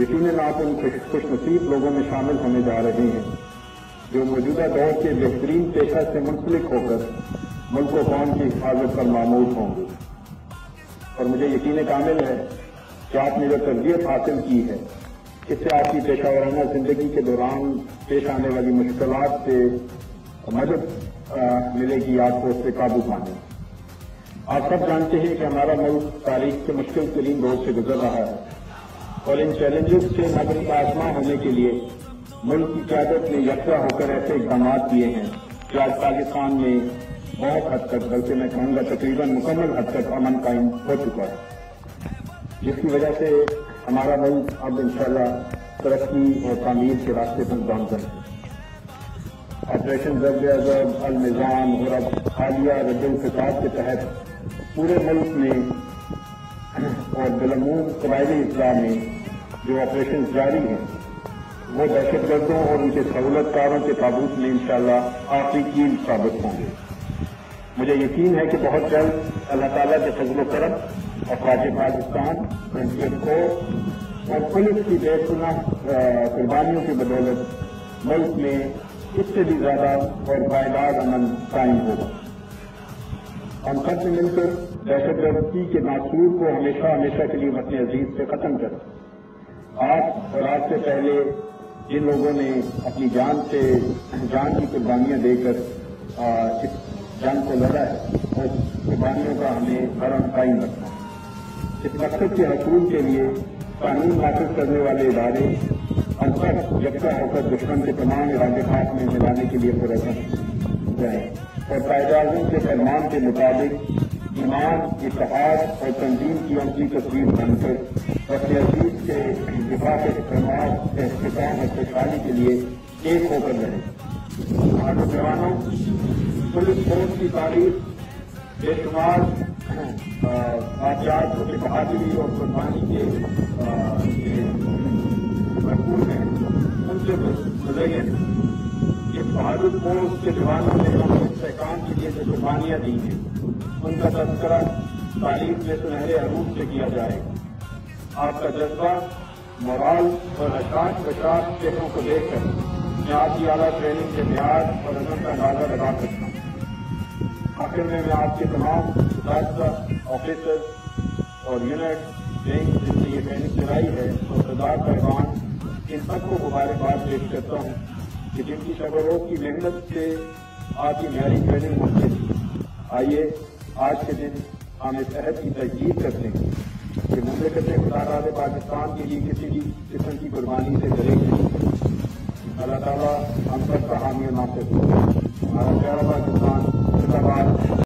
यकीन आप उन खुश नसीब लोगों में शामिल होने जा रहे हैं, जो मौजूदा दौर के बेहतरीन पेशा से मुंसलिक होकर मुल्क कौम की हिफाजत पर मामूल होंगे। और मुझे यकीन कामिल है कि आपने जो तरबियत हासिल की है, इससे आपकी पेशा वाराना ज़िंदगी के दौरान पेश आने वाली मुश्किल से मदद मिलेगी आपको उससे काबू पाने। आप सब जानते हैं कि हमारा मुल्क तारीख के मुश्किल तरीन दौर से गुजर रहा है। और इन चैलेंजेस से नगर आजमा होने के लिए मुल्क की क्यादत ने यकजा होकर ऐसे इकदाम किए हैं कि आज पाकिस्तान में बहुत हद तक, बल्कि मैं कहूँगा तकरीबन मुकम्मल हद तक अमन कायम हो चुका है। जिसकी वजह से हमारा मुल्क अब इंशाल्लाह तरक्की और तामीर के रास्ते पर गामजन है। ऑपरेशन जब्र अजब अल निज़ाम और अब हालिया खिताब के तहत पूरे मुल्क में और बिलमूम कबायली इजला में जो ऑपरेशन जारी हैं, वो दहशतगर्दों और उनके सहूलतकारों के ताबूत में इंशाला आखिरी कील साबित होंगे। मुझे यकीन है कि बहुत जल्द अल्लाह ताला के फजल करम ख्वाज पाकिस्तान एनसीएफ को और पुलिस की बेसुना कुर्बानियों की बदौलत मुल्क में इससे भी ज़्यादा और पायदार अमन कायम होगा। हम सब मिलकर दहशतगर्दी के नासूर को हमेशा हमेशा के लिए अपने अज़ीज़ से खत्म करें। आप और आज से पहले जिन लोगों ने अपनी जान से, जान की कुर्बानियाँ देकर इस जंग को लड़ा है, उस कुर्बानियों का हमें भरम कायम रखना है। इस मकसद के हसूल के लिए कानून नाफिज करने वाले इदारे हम सब यकजा होकर दुश्मन के तमाम इरादे खास में मिलाने के लिए पुरजम जाए और कायदे आज़म के फरमान के मुताबिक ईमान इतिहाद और तंजीम की उनकी तस्वीर बनकर अपने अज़ीज़ के दिफा के खदमात अहतमाम और खुशहाली के लिए एक होकर रहे। नौजवानों पुलिस फोर्स की तारीफ़, बेशुमार आचार की बहादुरी और कुर्बानी के भरपूर हैं। उनसे गुजरिए फोर्स के जवानों ने हमें सहकाम के लिए जो कुर्बानियाँ दी हैं, उनका तस्करा तारीफ़ में सुनहरे अरूप से किया जाएगा। आपका जज्बा, मोराल और अशांत विशास चेहरों को देखकर मैं आपकी आला ट्रेनिंग के म्यार और अजम का अंदाज़ा लगा सकता हूँ। आखिर में मैं आपके तमाम ऑफिसर्स और यूनिट, बैंक जिनसे ये ट्रेनिंग चलाई है और सरदार पैगान इन सबको मुबारकबाद पेश करता हूँ। कि जिनकी सबरों की मेहनत से आपकी न्यायिक पहले मुमकिन थी आइए, आज के दिन हम इस अहद की तजीद करते हैं कि मुमलिकत खुदा पाकिस्तान के लिए किसी भी किस्म की कुर्बानी से डरेंगे नहीं। अल्लाह ताला हम सब का हामी नाम हमारा प्यारा पाकिस्तान, जिंदाबाद।